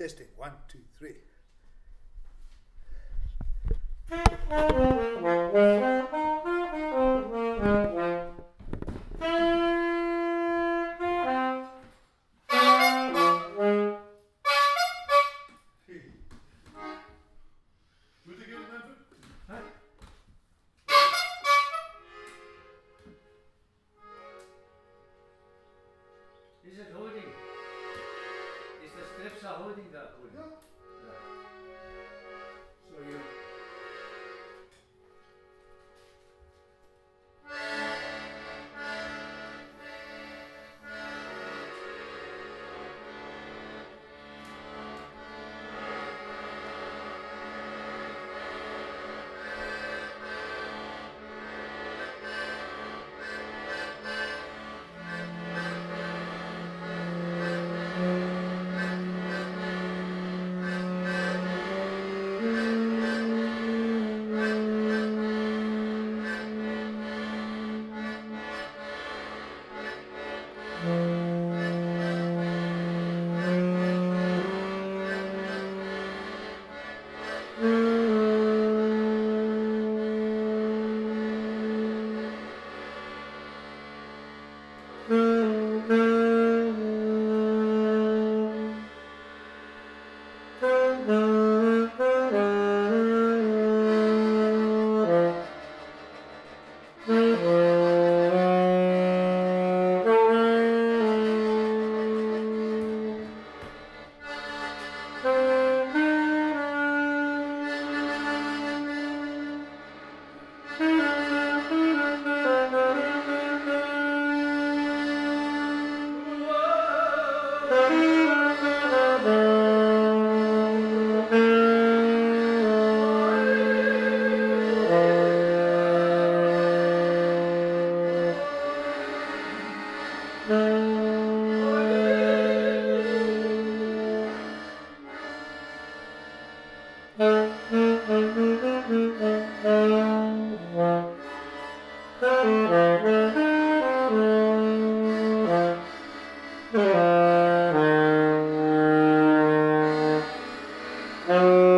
Testing. One, two, three. Mm-hmm.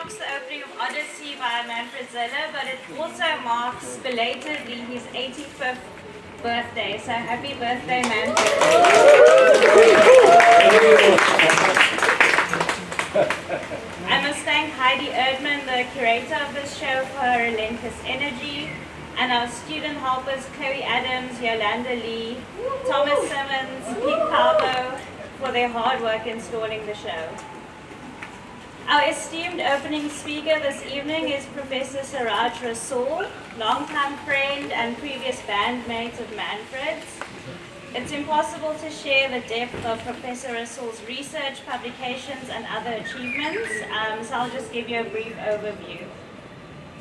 marks the opening of Odyssey by Manfred Zylla, but it also marks belatedly his 85th birthday. So happy birthday, Manfred. I must thank Heidi Erdmann, the curator of this show, for her relentless energy, and our student helpers, Chloe Adams, Yolanda Lee, Thomas Simmons, Pete Palvo, for their hard work installing the show. Our esteemed opening speaker this evening is Professor Ciraj Rassool, longtime friend and previous bandmate of Manfred's. It's impossible to share the depth of Professor Rassool's research, publications, and other achievements, um, so I'll just give you a brief overview.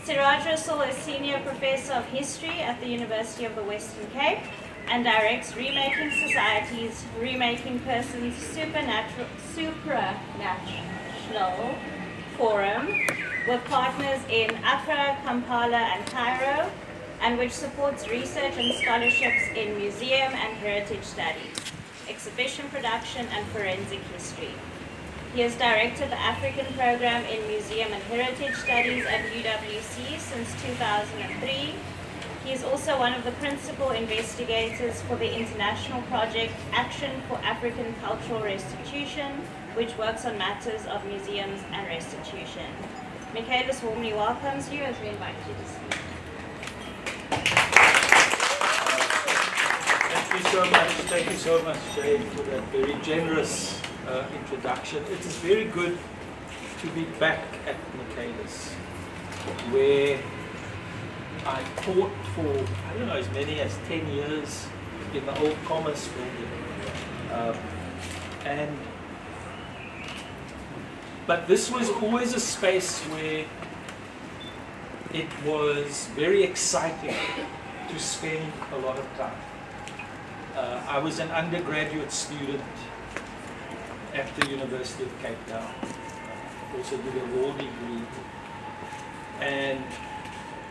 Ciraj Rassool is Senior Professor of History at the University of the Western Cape and directs Remaking Societies, Remaking Persons Supernatural, Supranational Forum with partners in Accra, Kampala, and Cairo, and which supports research and scholarships in museum and heritage studies, exhibition production, and forensic history. He has directed the African program in Museum and Heritage Studies at UWC since 2003. He is also one of the principal investigators for the international project Action for African Cultural Restitution, which works on matters of museums and restitution. Michaelis warmly welcomes you as we invite you to speak. Thank you so much. Thank you so much, Jane, for that very generous uh, introduction. It is very good to be back at Michaelis, where I taught for, I don't know, as many as 10 years in the old Commerce building. Um, and but this was always a space where it was very exciting to spend a lot of time. Uh, I was an undergraduate student at the University of Cape Town. Also did a law degree. And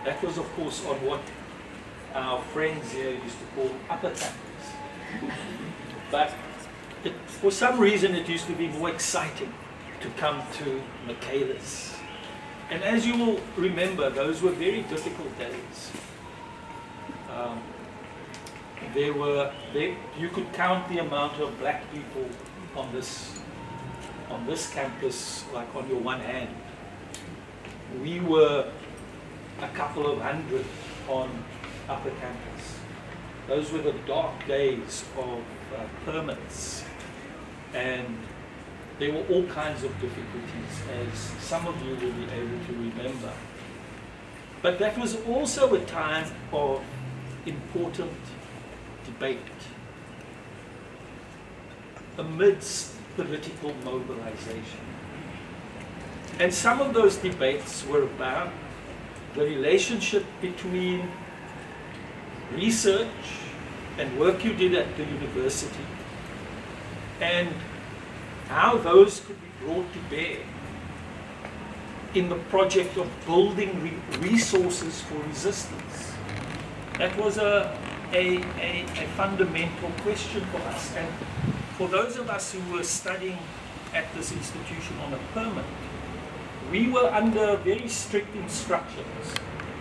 that was, of course, on what our friends here used to call upper campus. But it, for some reason, it used to be more exciting to come to Michaelis. And as you will remember, those were very difficult days. Um, there were, there, you could count the amount of black people on this, on this campus, like on your one hand. We were a couple of hundred on upper campus. Those were the dark days of uh, permits and there were all kinds of difficulties, as some of you will be able to remember. But that was also a time of important debate amidst political mobilization. And some of those debates were about the relationship between research and work you did at the university and how those could be brought to bear in the project of building re resources for resistance. That was a, a, a, a, fundamental question for us. And for those of us who were studying at this institution on a permit, we were under very strict instructions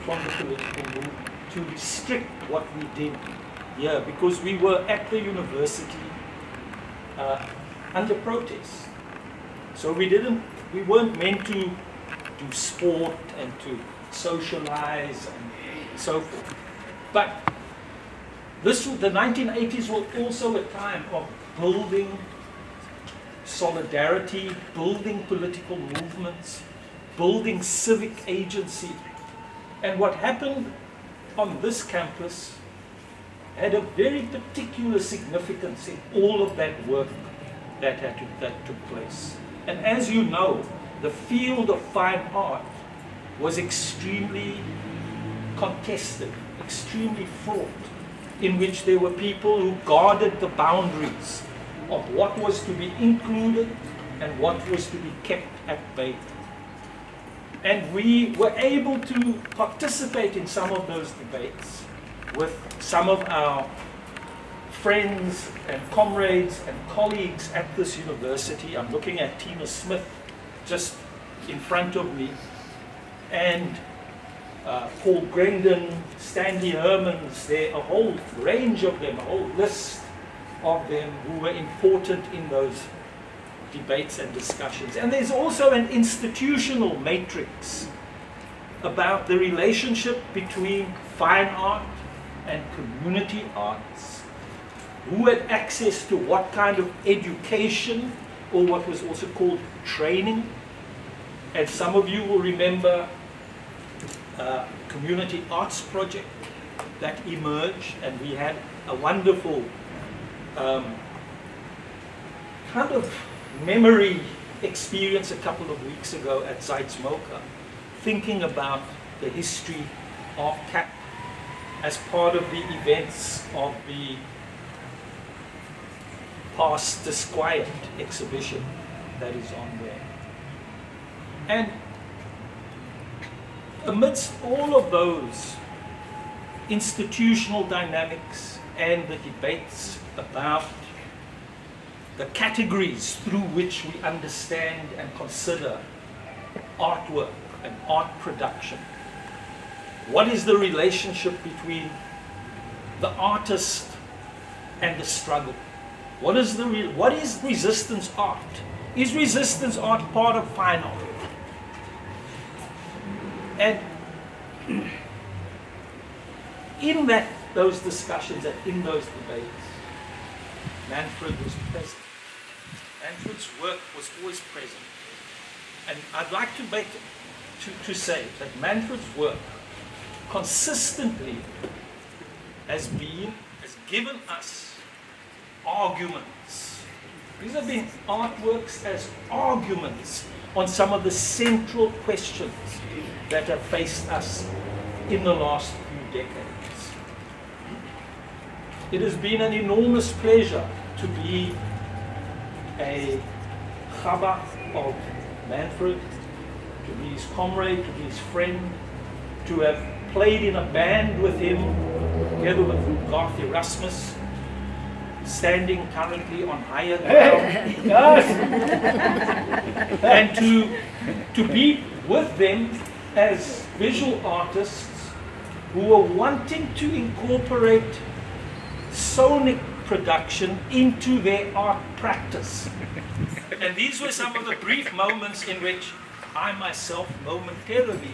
from the political movement to restrict what we did here because we were at the university uh, under protest. So we didn't, we weren't meant to do sport and to socialize and so forth. But this, the 1980s was also a time of building solidarity, building political movements, building civic agency. And what happened on this campus had a very particular significance in all of that work that, had to, that took place. And as you know, the field of fine art was extremely contested, extremely fraught, in which there were people who guarded the boundaries of what was to be included and what was to be kept at bay. And we were able to participate in some of those debates with some of our friends and comrades and colleagues at this university. I'm looking at Tina Smith just in front of me. And uh, Paul Grendon, Stanley Hermans, there a whole range of them, a whole list of them who were important in those debates and discussions. And there's also an institutional matrix about the relationship between fine art and community arts. Who had access to what kind of education or what was also called training. And some of you will remember a community arts project that emerged and we had a wonderful um, kind of memory experience a couple of weeks ago at Zeitz-MoCA, thinking about the history of CAP as part of the events of the past disquiet exhibition that is on there. And amidst all of those institutional dynamics and the debates about the categories through which we understand and consider artwork and art production. What is the relationship between the artist and the struggle? What is, the what is resistance art? Is resistance art part of fine art? And in that, those discussions and in those debates, Manfred was present. Manfred's work was always present. And I'd like to make to, to say that Manfred's work consistently has been, has given us arguments. These have been artworks as arguments on some of the central questions that have faced us in the last few decades. It has been an enormous pleasure to be a chaba of Manfred, to be his comrade, to be his friend, to have played in a band with him, together with Garth Erasmus, standing currently on higher ground, and to, to be with them as visual artists who are wanting to incorporate sonic production into their art practice. And these were some of the brief moments in which I myself momentarily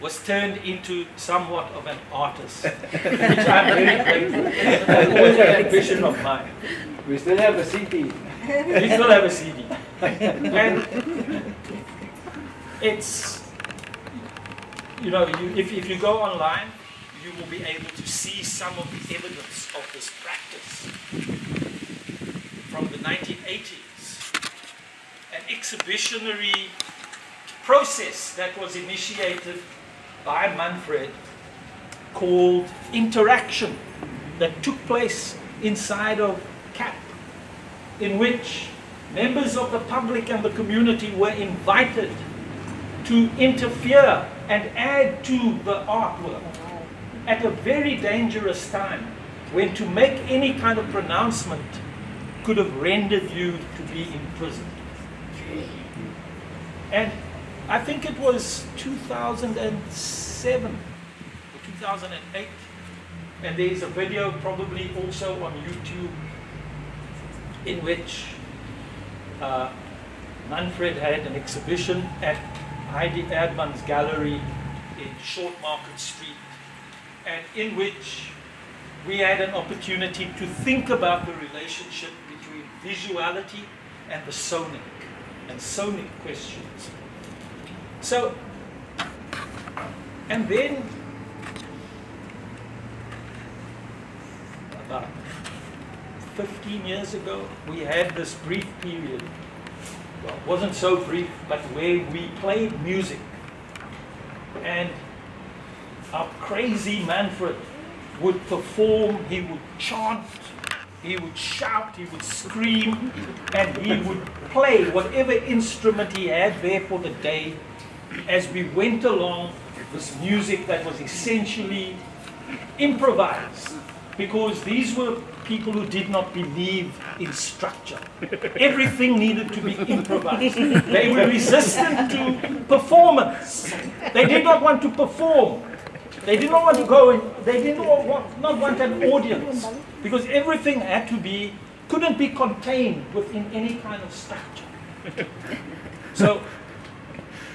was turned into somewhat of an artist, which I'm very grateful. Always an ambition of mine. We still have a CD. We still have a CD. And it's, you know, you, if, if you go online, you will be able to see some of the evidence of this practice from the 1980s. An exhibitionary process that was initiated by Manfred called interaction that took place inside of CAP, in which members of the public and the community were invited to interfere and add to the artwork at a very dangerous time when to make any kind of pronouncement could have rendered you to be imprisoned. And I think it was 2007 or 2008, and there's a video probably also on YouTube in which uh, Manfred had an exhibition at Heidi Erdmann's gallery in Short Market Street, and in which we had an opportunity to think about the relationship between visuality and the sonic, and sonic questions. So, and then about 15 years ago, we had this brief period. Well, it wasn't so brief, but where we played music. And our crazy Manfred would perform, he would chant, he would shout, he would scream, and he would play whatever instrument he had there for the day as we went along this music that was essentially improvised because these were people who did not believe in structure. Everything needed to be improvised. They were resistant to performance. They did not want to perform. They did not want to go and they did not want, not want an audience because everything had to be, couldn't be contained within any kind of structure. So,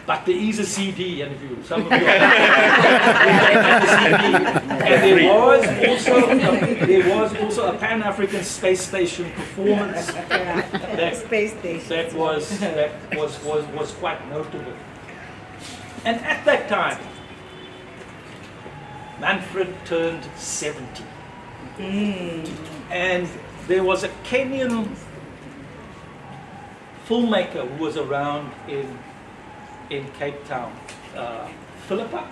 but there is a CD, and if you, some of you CD, and there was also, a, there was also a Pan-African Space Station performance that Space station. that was that was was was quite notable. And at that time, Manfred turned 70. And there was a Kenyan filmmaker who was around in in Cape Town, uh, Philippa.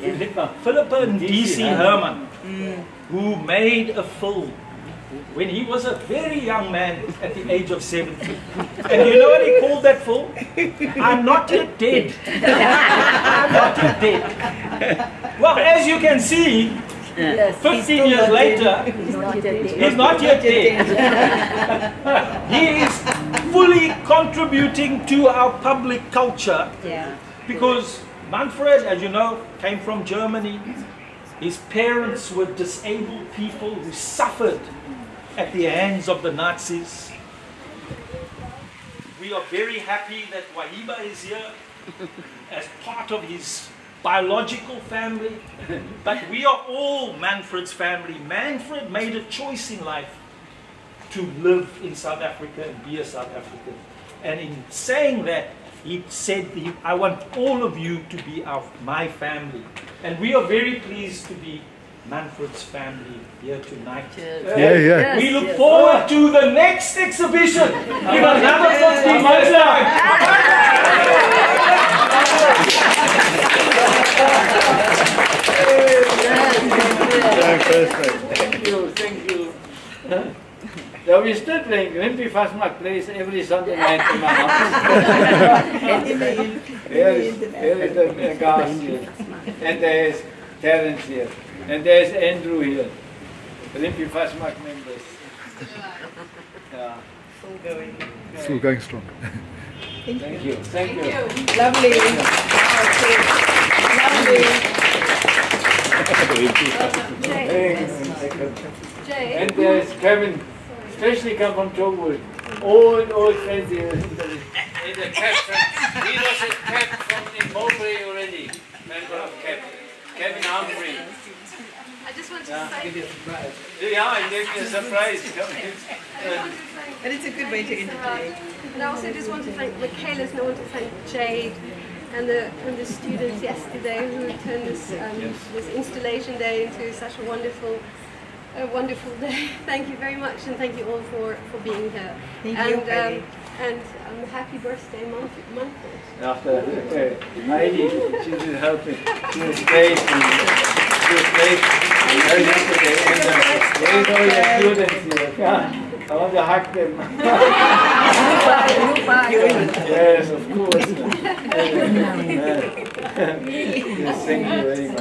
Philippa, Philippa. DC Herman, who made a film when he was a very young man at the age of 70. And you know what he called that fool? I'm not yet dead. I'm not yet dead. Well, as you can see, Yes, 15 years later, He's not yet dead. He's not yet dead. he is fully contributing to our public culture Yeah. because Manfred, as you know, came from Germany. His parents were disabled people who suffered at the hands of the Nazis. We are very happy that Wahiba is here as part of his biological family, but we are all Manfred's family. Manfred made a choice in life to live in South Africa and be a South African. And in saying that, he said, I want all of you to be our, my family. And we are very pleased to be Manfred's family here tonight. Yeah, yeah. We look forward to the next exhibition in another 15 months' time. Thank you, thank you. Now we're still playing. Wimpy Fasmak plays every Sunday night in my house. Here is, here is the guys here. And there is Terence here. And there is Andrew here. Wimpy Fasmak members. Yeah. Still going Still going strong. Thank you, thank you. Lovely. Lovely. Jay, And there is Kevin, especially come from Joburg. Old, old friends here. In the captain. He was a cap from in Mowbray already. Member of cap. Kevin Humphrey. I just wanted to Yeah, say, yeah, he gave me a surprise. Come in. Uh, But it's a good way to end the day. and I also just want to thank Michaelis and I want to thank Jade and the, and the students yesterday who turned this, um, this installation day into such a wonderful a wonderful day. Thank you very much and thank you all for, for being here. Thank and, you, um, Heidi. And um, happy birthday, month, month. After uh, Heidi, she did help me. She was great. and She was great. Her yesterday. And uh, there is all your students here. Yeah. I want to hug them. yes, of course. yes, thank you very much.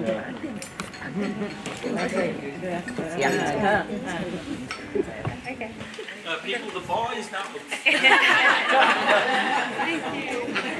Yeah okay. Uh, people, the bar is now. Thank you.